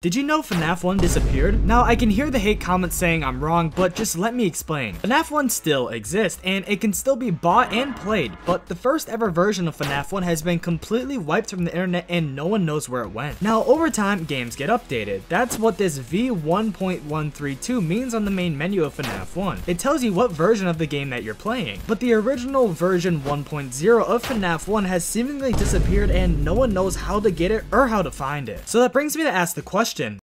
Did you know FNAF 1 disappeared? Now, I can hear the hate comments saying I'm wrong, but just let me explain. FNAF 1 still exists, and it can still be bought and played, but the first ever version of FNAF 1 has been completely wiped from the internet and no one knows where it went. Now, over time, games get updated. That's what this V1.132 means on the main menu of FNAF 1. It tells you what version of the game that you're playing, but the original version 1.0 of FNAF 1 has seemingly disappeared and no one knows how to get it or how to find it. So that brings me to ask the question, question